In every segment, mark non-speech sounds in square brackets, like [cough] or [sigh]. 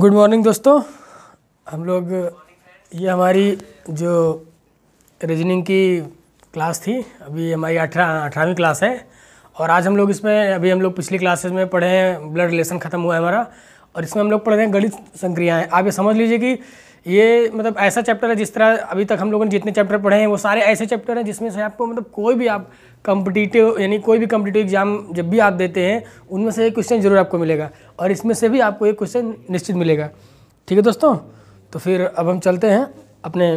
Good morning दोस्तों। हम लोग, ये हमारी जो रीजनिंग की क्लास थी, अभी हमारी अठारह अठारहवीं क्लास है। और आज हम लोग इसमें, अभी हम लोग पिछली क्लासेस में पढ़े हैं ब्लड रिलेशन ख़त्म हुआ है हमारा। और इसमें हम लोग पढ़ रहे हैं गणित संक्रियाएँ। आप ये समझ लीजिए कि ये मतलब ऐसा चैप्टर है जिस तरह अभी तक हम लोगों ने जितने चैप्टर पढ़े हैं, वो सारे ऐसे चैप्टर हैं जिसमें से आपको मतलब कोई भी आप कम्पिटिटिव यानी कोई भी कम्पिटिटिव एग्ज़ाम जब भी आप देते हैं, उनमें से एक क्वेश्चन ज़रूर आपको मिलेगा। और इसमें से भी आपको एक क्वेश्चन निश्चित मिलेगा। ठीक है दोस्तों? तो फिर अब हम चलते हैं अपने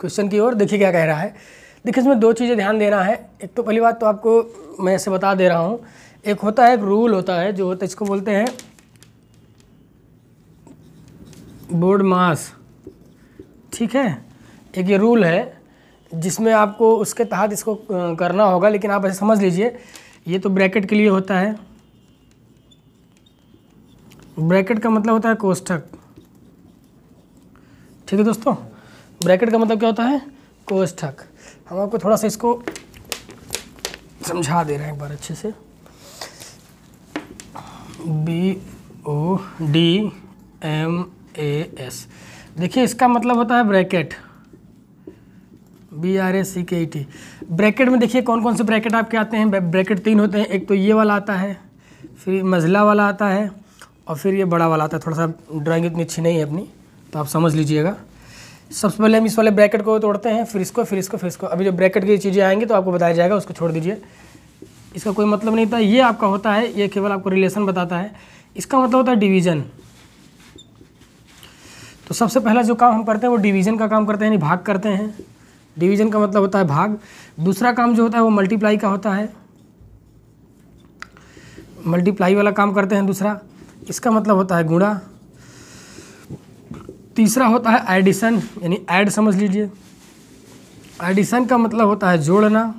क्वेश्चन की ओर। देखिए क्या कह रहा है। देखिए, इसमें दो चीज़ें ध्यान देना है। एक तो पहली बात तो आपको मैं ऐसे बता दे रहा हूँ। एक होता है एक रूल होता है, जो होता है, इसको बोलते हैं बोर्ड मास ठीक है? एक ये रूल है जिसमें आपको उसके तहत इसको करना होगा, लेकिन आप ऐसे समझ लीजिए, ये तो ब्रैकेट के लिए होता है। ब्रैकेट का मतलब होता है कोष्ठक। ठीक है दोस्तों? ब्रैकेट का मतलब क्या होता है? कोष्ठक। हम आपको थोड़ा सा इसको समझा दे रहे हैं एक बार अच्छे से। B O D M A S देखिए, इसका मतलब होता है bracket. B R A C K E T bracket में देखिए कौन कौन से ब्रैकेट आपके आते हैं। ब्रैकेट तीन होते हैं। एक तो ये वाला आता है, फिर मझला वाला आता है और फिर ये बड़ा वाला आता है। थोड़ा सा ड्राइंग इतनी अच्छी नहीं है अपनी तो आप समझ लीजिएगा। सबसे पहले हम इस वाले ब्रैकेट को तोड़ते हैं, फिर इसको फिर इसको फिर इसको। अभी जो ब्रैकेट की चीज़ें आएँगी तो आपको बताया जाएगा, उसको छोड़ दीजिए। इसका कोई मतलब नहीं था। ये आपका होता है, ये केवल आपको रिलेशन बताता है। इसका मतलब होता है डिवीज़न तो सबसे पहला जो काम हम करते हैं, वो डिवीज़न का काम करते हैं, यानी भाग करते हैं। डिवीज़न का मतलब होता है भाग। दूसरा काम जो होता है वो मल्टीप्लाई का होता है। मल्टीप्लाई वाला काम करते हैं दूसरा। इसका मतलब होता है गुणा। तीसरा होता है एडिशन यानी ऐड समझ लीजिए। एडिशन का मतलब होता है जोड़ना।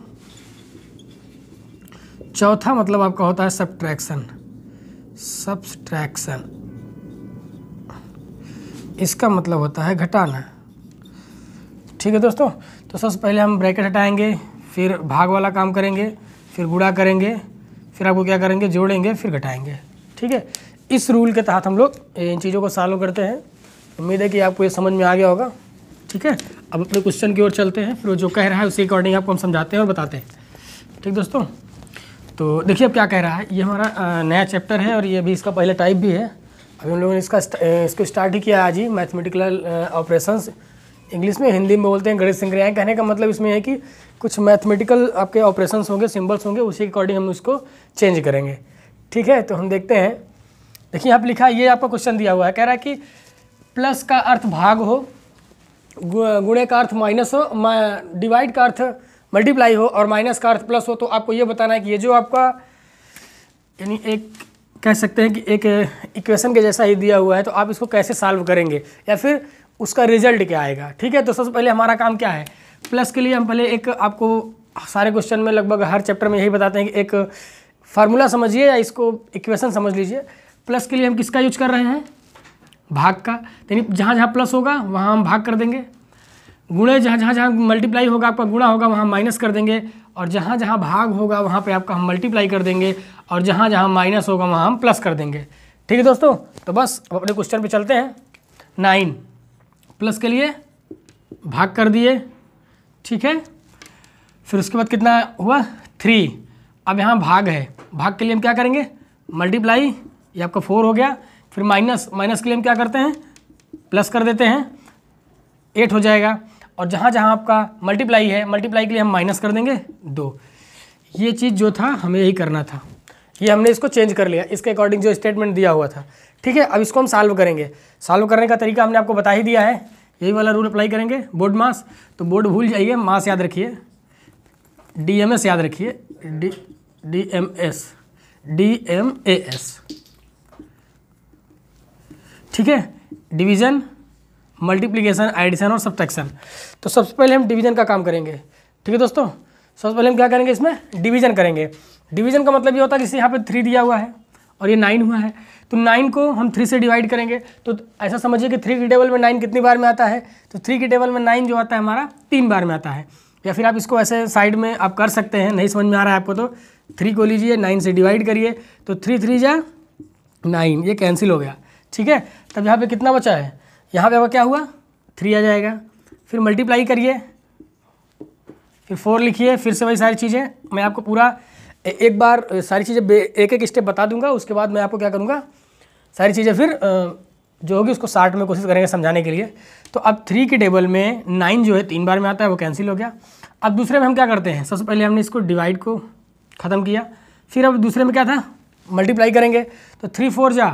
चौथा मतलब आपका होता है सब्ट्रैक्शन सब्सट्रैक्शन इसका मतलब होता है घटाना। ठीक है दोस्तों? तो सबसे पहले हम ब्रैकेट हटाएँगे, फिर भाग वाला काम करेंगे, फिर गुड़ा करेंगे, फिर आपको क्या करेंगे? जोड़ेंगे, फिर घटाएँगे। ठीक है? इस रूल के तहत हम लोग इन चीज़ों को सॉल्व करते हैं। उम्मीद है कि आपको ये समझ में आ गया होगा। ठीक है? अब अपने क्वेश्चन की ओर चलते हैं। फिर वो जो कह रहा है उसी अकॉर्डिंग आपको हम समझाते हैं और बताते हैं। ठीक दोस्तों? तो देखिए अब क्या कह रहा है। ये हमारा नया चैप्टर है और ये भी इसका पहला टाइप भी है। अभी हम लोगों ने इसका इसको स्टार्ट ही किया आज ही। मैथमेटिकल ऑपरेशंस इंग्लिश में, हिंदी में बोलते हैं, गणित संक्रियाएँ कहने का मतलब इसमें है कि कुछ मैथमेटिकल आपके ऑपरेशंस होंगे सिंबल्स होंगे, उसी अकॉर्डिंग हम उसको चेंज करेंगे। ठीक है? तो हम देखते हैं। देखिए, यहाँ पर लिखा, ये आपका क्वेश्चन दिया हुआ है। कह रहा है कि प्लस का अर्थ भाग हो गुणे का अर्थ माइनस हो डिवाइड का अर्थ मल्टीप्लाई हो और माइनस का अर्थ प्लस हो तो आपको ये बताना है कि ये जो आपका, यानी एक, कह सकते हैं कि एक इक्वेशन के जैसा ही दिया हुआ है तो आप इसको कैसे सॉल्व करेंगे? या फिर उसका रिज़ल्ट क्या आएगा? ठीक है तो सबसे पहले हमारा काम क्या है? प्लस के लिए हम पहले एक आपको सारे क्वेश्चन में लगभग हर चैप्टर में यही बताते हैं कि एक फार्मूला समझिए या इसको इक्वेशन समझ लीजिए। प्लस के लिए हम किसका यूज़ कर रहे हैं? भाग का। यानी जहाँ जहाँ प्लस होगा, वहाँ हम भाग कर देंगे। गुणे जहाँ जहाँ जहाँ मल्टीप्लाई होगा, आपका गुणा होगा, वहाँ माइनस कर देंगे। और जहाँ जहाँ भाग होगा, वहाँ पे आपका हम मल्टीप्लाई कर देंगे। और जहाँ जहाँ माइनस होगा, वहाँ हम प्लस कर देंगे। ठीक है दोस्तों? तो बस अपने क्वेश्चन पे चलते हैं। नाइन प्लस के लिए भाग कर दिए। ठीक है? फिर उसके बाद कितना हुआ? थ्री। अब यहाँ भाग है। भाग के लिए हम क्या करेंगे? मल्टीप्लाई। ये आपका फोर हो गया। फिर माइनस। माइनस के लिए हम क्या करते हैं? प्लस कर देते हैं। एट हो जाएगा। और जहाँ जहाँ आपका मल्टीप्लाई है, मल्टीप्लाई के लिए हम माइनस कर देंगे दो। ये चीज़ जो था, हमें यही करना था। ये हमने इसको चेंज कर लिया। इसके अकॉर्डिंग जो स्टेटमेंट दिया हुआ था। ठीक है, अब इसको हम सॉल्व करेंगे। सॉल्व करने का तरीका हमने आपको बता ही दिया है। यही वाला रूल अप्लाई करेंगे। बोर्ड मास तो बोर्ड भूल जाइए मास याद रखिए। डी एम एस याद रखिए। D D M S D M A S ठीक है डिवीज़न मल्टीप्लिकेशन एडिशन और सब्ट्रैक्शन तो सबसे पहले हम डिवीज़न का काम करेंगे। ठीक है दोस्तों, सबसे पहले हम क्या करेंगे इसमें? डिवीज़न करेंगे। डिवीज़न का मतलब ये होता है कि यहाँ पे थ्री दिया हुआ है और ये नाइन हुआ है। तो नाइन को हम थ्री से डिवाइड करेंगे। तो ऐसा समझिए कि थ्री की टेबल में नाइन कितनी बार में आता है? तो थ्री की टेबल में नाइन जो आता है हमारा तीन बार में आता है। या फिर आप इसको ऐसे साइड में आप कर सकते हैं, नहीं समझ में आ रहा है आपको तो। थ्री को लीजिए नाइन से डिवाइड करिए। तो थ्री थ्री जा नाइन ये कैंसिल हो गया। ठीक है? तब यहाँ पे कितना बचा है? यहाँ पे आपका क्या हुआ? थ्री आ जाएगा। फिर मल्टीप्लाई करिए। फिर फोर लिखिए। फिर से वही सारी चीज़ें। मैं आपको पूरा एक बार सारी चीज़ें एक एक स्टेप बता दूँगा, उसके बाद मैं आपको क्या करूँगा? सारी चीज़ें फिर जो होगी उसको साठ में कोशिश करेंगे समझाने के लिए। तो अब थ्री के टेबल में नाइन जो है, तीन बार में आता है, वो कैंसिल हो गया। अब दूसरे में हम क्या करते हैं? सबसे पहले हमने इसको डिवाइड को ख़त्म किया। फिर अब दूसरे में क्या था? मल्टीप्लाई करेंगे। तो थ्री फोर जा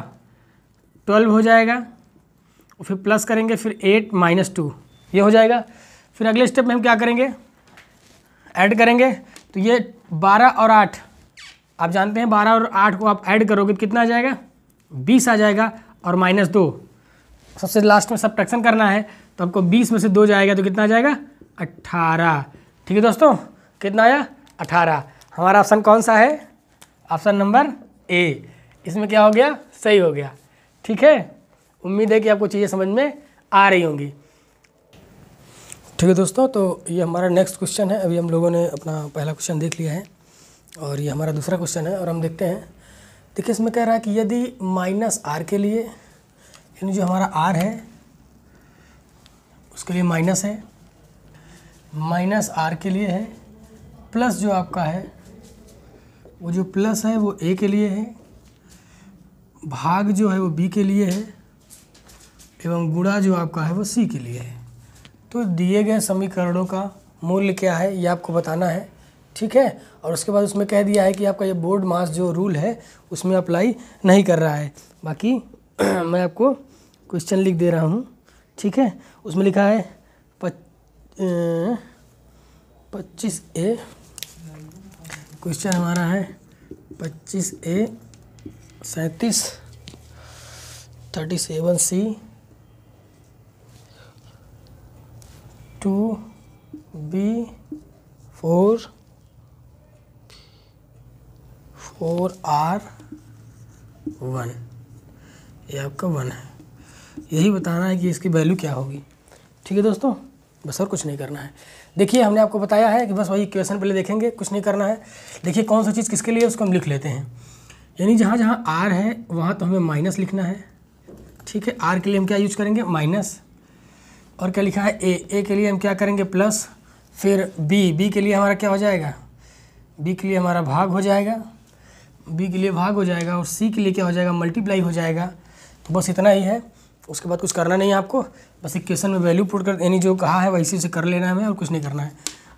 ट्वेल्व हो जाएगा। फिर प्लस करेंगे, फिर एट माइनस टू ये हो जाएगा। फिर अगले स्टेप में हम क्या करेंगे? ऐड करेंगे। तो ये बारह और आठ। आप जानते हैं बारह और आठ को आप ऐड करोगे तो कितना आ जाएगा? बीस आ जाएगा और माइनस दो। सबसे लास्ट में सब्ट्रैक्शन करना है तो आपको बीस में से दो जाएगा तो कितना आ जाएगा? अट्ठारह ठीक है दोस्तों? कितना आया? अठारह। हमारा ऑप्शन कौन सा है? ऑप्शन नंबर ए इसमें क्या हो गया? सही हो गया। ठीक है? उम्मीद है कि आपको चीज़ें समझ में आ रही होंगी। ठीक है दोस्तों तो ये हमारा नेक्स्ट क्वेश्चन है। अभी हम लोगों ने अपना पहला क्वेश्चन देख लिया है और ये हमारा दूसरा क्वेश्चन है और हम देखते हैं। देखिए, इसमें कह रहा है कि यदि माइनस आर के लिए, यानी जो हमारा आर है, उसके लिए माइनस है, माइनस आर के लिए है, प्लस जो आपका है, वो जो प्लस है, वो ए के लिए है, भाग जो है, वो बी के लिए है, एवं गुणा जो आपका है, वो सी के लिए है। तो दिए गए समीकरणों का मूल्य क्या है, ये आपको बताना है, ठीक है? और उसके बाद उसमें कह दिया है कि आपका ये बोर्ड मास जो रूल है, उसमें अप्लाई नहीं कर रहा है। बाकी [clears throat] मैं आपको क्वेश्चन लिख दे रहा हूँ, ठीक है? उसमें लिखा है पच्चीस ए क्वेश्चन हमारा है, पच्चीस ए, सैंतीस thirty seven C two, B, four four R, one. ये आपका वन है। यही बताना है कि इसकी वैल्यू क्या होगी। ठीक है दोस्तों? बस और कुछ नहीं करना है। देखिए, हमने आपको बताया है कि बस वही क्वेश्चन पहले देखेंगे, कुछ नहीं करना है। देखिए, कौन सा चीज़ किसके लिए उसको हम लिख लेते हैं। यानी जहाँ जहाँ आर है, वहाँ तो हमें माइनस लिखना है। ठीक है आर के लिए हम क्या यूज़ करेंगे? माइनस और क्या लिखा है? ए ए के लिए हम क्या करेंगे? प्लस फिर बी बी के लिए हमारा क्या हो जाएगा? बी के लिए हमारा भाग हो जाएगा। बी के लिए भाग हो जाएगा और सी के लिए क्या हो जाएगा? मल्टीप्लाई हो जाएगा। तो बस इतना ही है। उसके बाद कुछ करना नहीं है आपको। बस इक्वेशन में वैल्यू पुट कर, यानी जो कहा है वैसे से कर लेना है हमें और कुछ नहीं करना है।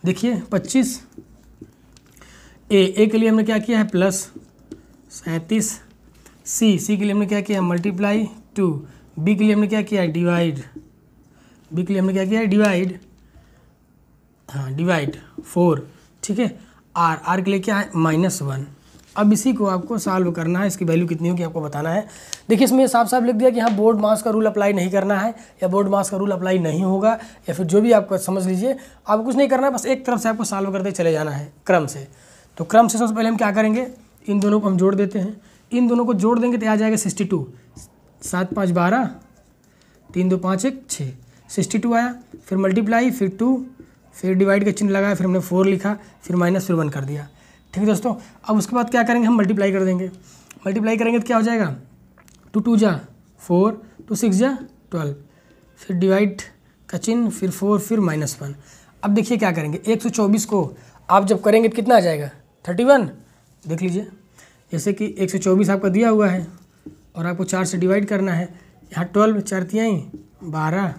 देखिए, पच्चीस। ए ए के लिए हमने क्या किया है? प्लस सैंतीस। सी सी के लिए हमने क्या किया मल्टीप्लाई टू बी के लिए हमने क्या किया डिवाइड बी के लिए हमने क्या किया? है डिवाइड हाँ डिवाइड फोर ठीक है? आर आर के लिए क्या है? माइनस वन अब इसी को आपको सॉल्व करना है। इसकी वैल्यू कितनी होगी आपको बताना है। देखिए, इसमें साफ़ साफ़ लिख दिया कि हाँ बोर्ड मास का रूल अप्लाई नहीं करना है या बोर्ड मास का रूल अप्लाई नहीं होगा या फिर जो भी आपको समझ लीजिए, आपको कुछ नहीं करना है, बस एक तरफ़ से आपको सॉल्व करते चले जाना है, क्रम से। तो क्रम से सबसे पहले हम क्या करेंगे? इन दोनों को हम जोड़ देते हैं। इन दोनों को जोड़ देंगे तो आ जाएगा सिक्सटी टू सात, पाँच, बारह. तीन, दो, पाँच, एक छः सिक्सटी टू आया, फिर मल्टीप्लाई फिर टू फिर डिवाइड का चिन्ह लगाया, फिर हमने फोर लिखा, फिर माइनस फिर वन कर दिया। ठीक है दोस्तों, अब उसके बाद क्या करेंगे, हम मल्टीप्लाई कर देंगे। मल्टीप्लाई करेंगे तो क्या हो जाएगा? टू टू जा फोर टू सिक्स जा ट्वेल्व फिर डिवाइड का चिन्ह, फिर फोर फिर माइनस वन अब देखिए क्या करेंगे, एक सौ चौबीस को आप जब करेंगे तो कितना आ जाएगा? थर्टी वन देख लीजिए, जैसे कि एक सौ चौबीस आपका दिया हुआ है और आपको चार से डिवाइड करना है, यहाँ ट्वेल्व चार तियाई बारह।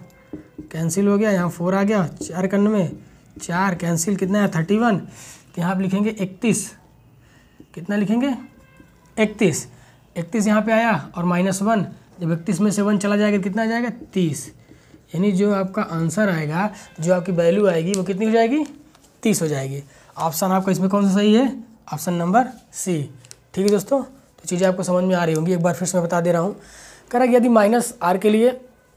कैंसिल हो गया, यहाँ फोर आ गया, चार करने में, चार कैंसिल, कितना है? Thirty one. तो यहाँ आप लिखेंगे इकतीस। कितना लिखेंगे? इकतीस। इकतीस यहाँ पे आया और माइनस वन। जब इकतीस में से वन चला जाएगा, कितना जाएगा? तीस। यानी जो आपका आंसर आएगा, जो आपकी वैल्यू आएगी, वो कितनी हो जाएगी? तीस हो जाएगी। ऑप्शन आपका इसमें कौन सा सही है? Option number C. ठीक है दोस्तों? तो चीज़ें आपको समझ में आ रही होंगी। एक बार फिर से मैं बता दे रहा हूँ। कह रहा यदि माइनस आर के लिए,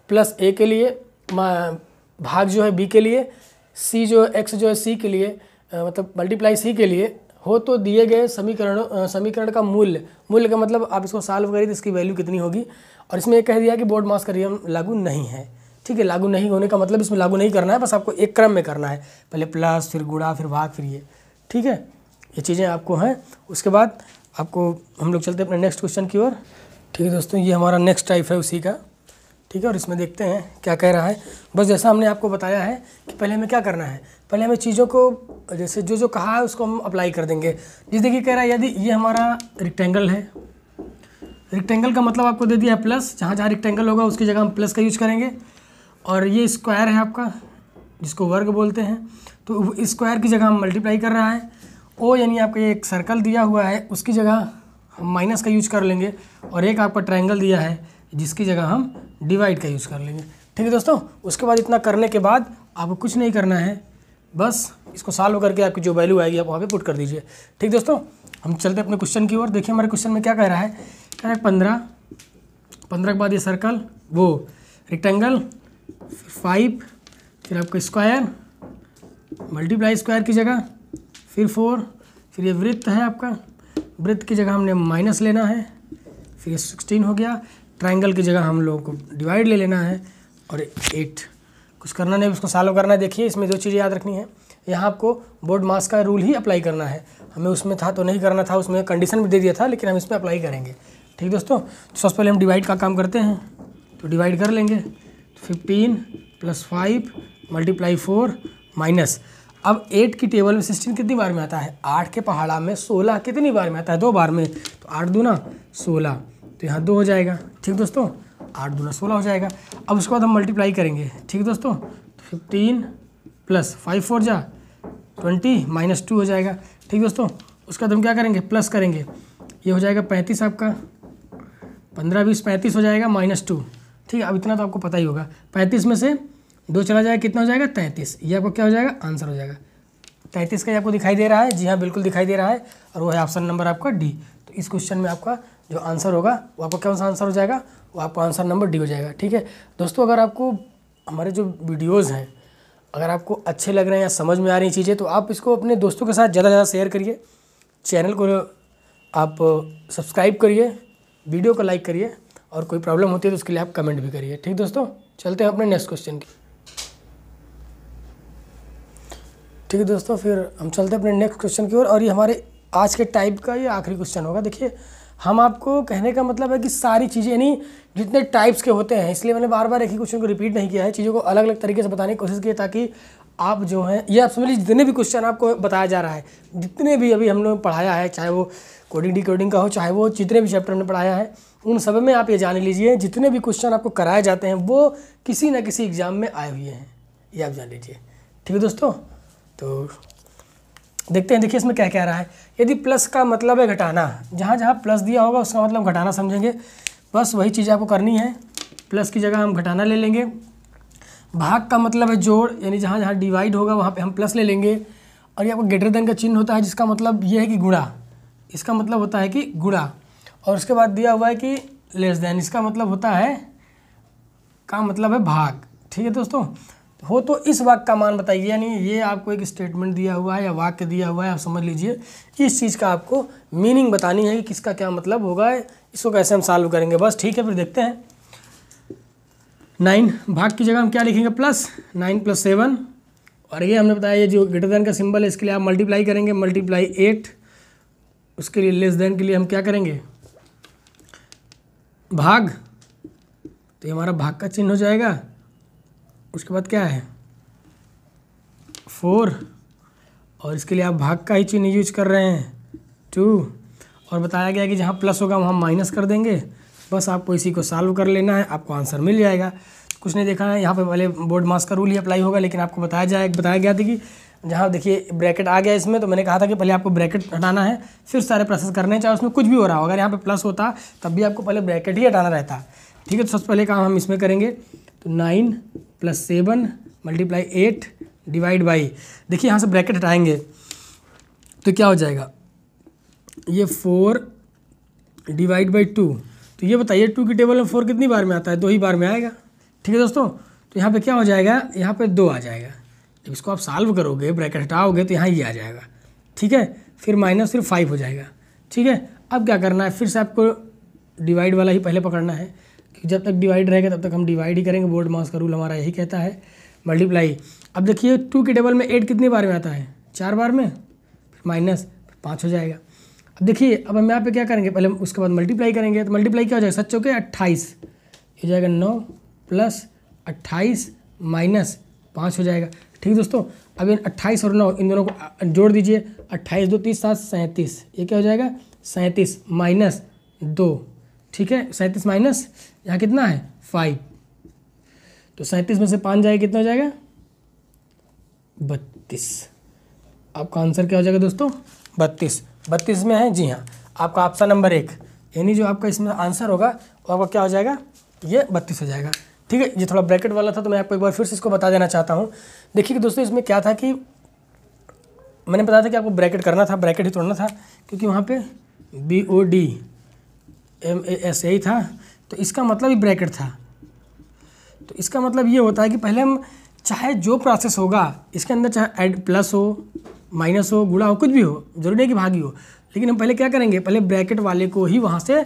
प्लस ए के लिए भाग जो है बी के लिए सी जो एक्स जो है सी के लिए मतलब मल्टीप्लाई सी के लिए, हो तो दिए गए समीकरण समीकरण का मूल्य। मूल्य का मतलब आप इसको सॉल्व करिए तो इसकी वैल्यू कितनी होगी। और इसमें कह दिया कि बोर्ड मास का नियम लागू नहीं है। ठीक है, लागू नहीं होने का मतलब इसमें लागू नहीं करना है, बस आपको एक क्रम में करना है। पहले प्लस फिर गुड़ा फिर भाग, फिर ये। ठीक है? ये चीज़ें आपको हैं। उसके बाद आपको हम लोग चलते हैं अपने नेक्स्ट क्वेश्चन की ओर। ठीक है दोस्तों, ये हमारा नेक्स्ट टाइप है उसी का। ठीक है, और इसमें देखते हैं क्या कह रहा है। बस जैसा हमने आपको बताया है कि पहले हमें क्या करना है, पहले हमें चीज़ों को, जैसे जो जो कहा है उसको हम अप्लाई कर देंगे। जिस देखिए कह रहा है, यदि ये हमारा रिक्टेंगल है रिक्टेंगल का मतलब आपको दे दिया प्लस जहाँ जहाँ रिक्टेंगल होगा उसकी जगह हम प्लस का यूज़ करेंगे। और ये स्क्वायर है आपका, जिसको वर्ग बोलते हैं तो स्क्वायर की जगह हम मल्टीप्लाई कर रहा है, ओ यानी आपका ये एक सर्कल दिया हुआ है, उसकी जगह हम माइनस का यूज़ कर लेंगे, और एक आपका ट्रायंगल दिया है, जिसकी जगह हम डिवाइड का यूज़ कर लेंगे। ठीक है दोस्तों, उसके बाद इतना करने के बाद आपको कुछ नहीं करना है। बस इसको सॉल्व करके आपकी जो वैल्यू आएगी, आप वहाँ पे पुट कर दीजिए। ठीक दोस्तों, हम चलते अपने क्वेश्चन की ओर। देखिए हमारे क्वेश्चन में क्या कह रहा है। कह रहा है पंद्रह पंद्रह के बाद ये सर्कल वो रेक्टेंगल फाइव फिर आपका स्क्वायर मल्टीप्लाई स्क्वायर की जगह, फिर फोर फिर ये वृत्त है आपका। वृत्त की जगह हमने माइनस लेना है, फिर सिक्सटीन हो गया। ट्राइंगल की जगह हम लोगों को डिवाइड ले लेना है और एट। कुछ करना नहीं, उसको सॉल्व करना है। देखिए, इसमें दो चीज़ें याद रखनी है। यहाँ आपको बोर्ड मास का रूल ही अप्लाई करना है। हमें उसमें था तो नहीं करना था, उसमें कंडीशन भी दे दिया था, लेकिन हम इसमें अप्लाई करेंगे। ठीक दोस्तों? तो सबसे पहले हम डिवाइड का काम करते हैं। तो डिवाइड कर लेंगे। Fifteen plus five multiply four minus. अब एट की टेबल में सिक्सटीन कितनी बार में आता है? आठ के पहाड़ा में सोलह कितनी बार में आता है? दो बार में। तो आठ दूना सोलह। तो यहाँ दो हो जाएगा, ठीक दोस्तों? आठ दूना सोलह हो जाएगा। अब उसके बाद हम मल्टीप्लाई करेंगे, ठीक दोस्तों? फिफ्टीन प्लस फाइव फोर जा ट्वेंटी माइनस टू हो जाएगा, ठीक दोस्तों? उसके बाद हम क्या करेंगे? प्लस करेंगे। ये हो जाएगा पैंतीस आपका। पंद्रह बीस पैंतीस हो जाएगा माइनस टू ठीक है अब इतना तो आपको पता ही होगा। पैंतीस में से दो चला जाएगा, कितना हो जाएगा? तैंतीस। ये आपको क्या हो जाएगा? आंसर हो जाएगा। तैंतीस का ये आपको दिखाई दे रहा है। जी हाँ बिल्कुल दिखाई दे रहा है। और वो है ऑप्शन नंबर आपका डी तो इस क्वेश्चन में आपका जो आंसर होगा, वो आपका कौन सा आंसर हो जाएगा? वो आपका आंसर नंबर डी हो जाएगा, ठीक है? दोस्तों, अगर आपको हमारे जो वीडियोज़ हैं, अगर आपको अच्छे लग रहे हैं या समझ में आ रही चीज़ें तो आप इसको अपने दोस्तों के साथ ज़्यादा से ज़्यादा शेयर करिए। चैनल को आप सब्सक्राइब करिए वीडियो को लाइक करिए, और कोई प्रॉब्लम होती है तो उसके लिए आप कमेंट भी करिए, ठीक दोस्तों? चलते हैं अपने नेक्स्ट क्वेश्चन की। ठीक है दोस्तों, फिर हम चलते हैं अपने नेक्स्ट क्वेश्चन की ओर, और ये हमारे आज के टाइप का ये आखिरी क्वेश्चन होगा, देखिए। हम आपको कहने का मतलब है कि सारी चीज़ें, यानी जितने टाइप्स के होते हैं, इसलिए मैंने बार बार एक ही क्वेश्चन को रिपीट नहीं किया है, चीज़ों को अलग अलग तरीके से बताने की कोशिश की ताकि आप जो हैं, ये आप समझ लीजिए, जितने भी क्वेश्चन आपको बताया जा रहा है, जितने भी अभी हम लोग पढ़ाया है, चाहे वो कोडिंग डी का हो, चाहे वो जितने भी चैप्टर हमने पढ़ाया है, उन सब में आप ये जान लीजिए, जितने भी क्वेश्चन आपको कराए जाते हैं, वो किसी न किसी एग्ज़ाम में आए हुए हैं, ये आप जान लीजिए। ठीक है दोस्तों? तो देखते हैं, देखिए इसमें क्या कह रहा है। यदि प्लस का मतलब है घटाना, जहाँ जहाँ प्लस दिया होगा, उसका मतलब घटाना समझेंगे। बस वही चीज़ आपको करनी है। प्लस की जगह हम घटाना ले लेंगे। भाग का मतलब है जोड़, यानी जहाँ जहाँ डिवाइड होगा, वहाँ पे हम प्लस ले लेंगे। और ये आपको ग्रेटर देन का चिन्ह होता है, जिसका मतलब ये है कि गुणा। इसका मतलब होता है कि गुणा। और उसके बाद दिया हुआ है कि लेस देन इसका मतलब होता है, का मतलब है भाग। ठीक है दोस्तों? हो तो इस वाक्य का मान बताइए, यानी ये आपको एक स्टेटमेंट दिया हुआ है या वाक्य दिया हुआ है, आप समझ लीजिए। इस चीज़ का आपको मीनिंग बतानी है कि किसका क्या मतलब होगा, इसको कैसे हम सॉल्व करेंगे। बस ठीक है, फिर देखते हैं। नाइन भाग की जगह हम क्या लिखेंगे? प्लस नाइन प्लस सेवन और ये हमने बताया, ये जो ग्रेटर देन का सिंबल है, इसके लिए आप मल्टीप्लाई करेंगे। मल्टीप्लाई एट उसके लिए लेस देन के लिए हम क्या करेंगे? भाग। तो ये हमारा भाग का चिन्ह हो जाएगा। उसके बाद क्या है? फोर और इसके लिए आप भाग का ही चिन्ह यूज़ कर रहे हैं। टू और बताया गया कि जहाँ प्लस होगा, वहाँ माइनस कर देंगे। बस आपको इसी को सॉल्व कर लेना है, आपको आंसर मिल जाएगा। कुछ नहीं देखा है, यहाँ पे पहले बोर्ड मास का रूल ही अप्लाई होगा, लेकिन आपको बताया जाए, बताया गया था कि जहाँ देखिए ब्रैकेट आ गया इसमें तो मैंने कहा था कि पहले आपको ब्रैकेट हटाना है, फिर सारे प्रोसेस करने चाहे उसमें कुछ भी हो रहा हो अगर यहाँ पे प्लस होता, तब भी आपको पहले ब्रैकेट ही हटाना रहता। ठीक है तो सबसे पहले काम हम इसमें करेंगे। तो nine plus seven multiply eight divide by देखिए यहाँ से ब्रैकेट हटाएँगे तो क्या हो जाएगा? ये फोर डिवाइड बाई टू तो ये बताइए टू की टेबल में फोर कितनी बार में आता है? दो ही बार में आएगा। ठीक है दोस्तों तो यहाँ पे क्या हो जाएगा? यहाँ पे दो आ जाएगा। जब इसको आप सॉल्व करोगे ब्रैकेट हटाओगे तो यहाँ ये आ जाएगा। ठीक है, फिर माइनस फिर फाइव हो जाएगा। ठीक है, अब क्या करना है? फिर से आपको डिवाइड वाला ही पहले पकड़ना है। जब तक डिवाइड रहेगा, तब तक हम डिवाइड ही करेंगे। बोर्ड मास का रूल हमारा यही कहता है। मल्टीप्लाई अब देखिए टू के टेबल में एट कितनी बार में आता है? चार बार में? फिर माइनस फिर पाँच हो जाएगा। अब देखिए, अब हम यहाँ पे क्या करेंगे? पहले उसके बाद मल्टीप्लाई करेंगे। तो मल्टीप्लाई क्या हो जाएगा? सच चौके अट्ठाईस। हो जाएगा नौ प्लस अट्ठाईस माइनस पाँच हो जाएगा। ठीक है दोस्तों? अब इन अट्ठाईस और नौ, इन दोनों को जोड़ दीजिए। अट्ठाईस दो तीस सात, सैंतीस। ये क्या हो जाएगा? सैंतीस माइनस दो। ठीक है? सैंतीस माइनस यहाँ कितना है? फाइव तो सैंतीस में से पाँच जाएगा, कितना हो जाएगा? बत्तीस. आपका आंसर क्या हो जाएगा दोस्तों? बत्तीस. बत्तीस में है? जी हाँ. आपका ऑप्शन नंबर एक. यानी जो आपका इसमें आंसर होगा, वो आपका क्या हो जाएगा? ये बत्तीस हो जाएगा. ठीक है? ये थोड़ा ब्रैकेट वाला था तो मैं आपको एक बार फिर से इसको बता देना चाहता हूँ. देखिए कि दोस्तों, इसमें क्या था कि मैंने बताया था कि आपको ब्रैकेट करना था ब्रैकेट ही तोड़ना था, क्योंकि वहाँ पे B O D M A S यही था. तो इसका मतलब ही ब्रैकेट था। तो इसका मतलब ये होता है कि पहले हम चाहे जो प्रोसेस होगा, इसके अंदर चाहे एड प्लस हो माइनस हो गुड़ा हो, कुछ भी हो, ज़रूरी नहीं कि भागी हो लेकिन हम पहले क्या करेंगे? पहले ब्रैकेट वाले को ही वहाँ से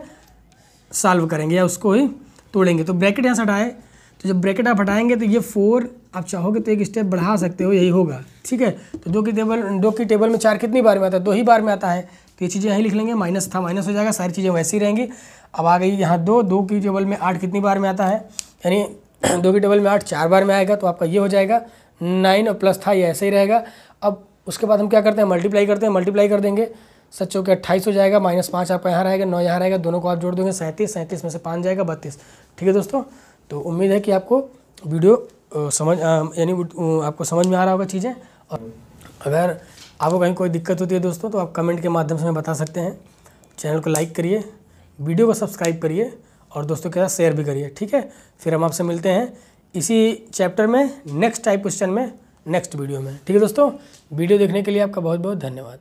सॉल्व करेंगे या उसको ही तोड़ेंगे। तो ब्रैकेट यहाँ से हटाए। तो जब ब्रैकेट आप हटाएँगे तो ये फोर आप चाहोगे तो एक स्टेप बढ़ा सकते हो, यही होगा। ठीक है? तो दो की टेबल दो की टेबल में चार कितनी बार में आता है? दो ही बार में आता है। तो ये चीज़ें यहीं लिख लेंगे। माइनस था माइनस हो जाएगा, सारी चीज़ें वैसी रहेंगी। अब आ गई यहाँ दो दो की टेबल में आठ कितनी बार में आता है? यानी [clears throat] दो की टेबल में आठ, चार बार में आएगा तो आपका ये हो जाएगा, नाइन और प्लस था ये ऐसे ही रहेगा। अब उसके बाद हम क्या करते हैं? मल्टीप्लाई करते हैं, मल्टीप्लाई कर देंगे। सच्चों के अट्ठाईस हो जाएगा, माइनस पाँच आपका यहाँ रहेगा, नौ यहाँ रहेगा, दोनों को आप जोड़ देंगे, सैंतीस सैंतीस में से पाँच जाएगा, बत्तीस। ठीक है दोस्तों? तो उम्मीद है कि आपको वीडियो समझ यानी आपको समझ में आ रहा होगा चीज़ें। और अगर आपको कहीं कोई दिक्कत होती है दोस्तों तो आप कमेंट के माध्यम से हमें बता सकते हैं। चैनल को लाइक करिए वीडियो को सब्सक्राइब करिए और दोस्तों के साथ शेयर भी करिए, ठीक है? फिर हम आपसे मिलते हैं इसी चैप्टर में नेक्स्ट टाइप क्वेश्चन में नेक्स्ट वीडियो में। ठीक है दोस्तों? वीडियो देखने के लिए आपका बहुत बहुत धन्यवाद।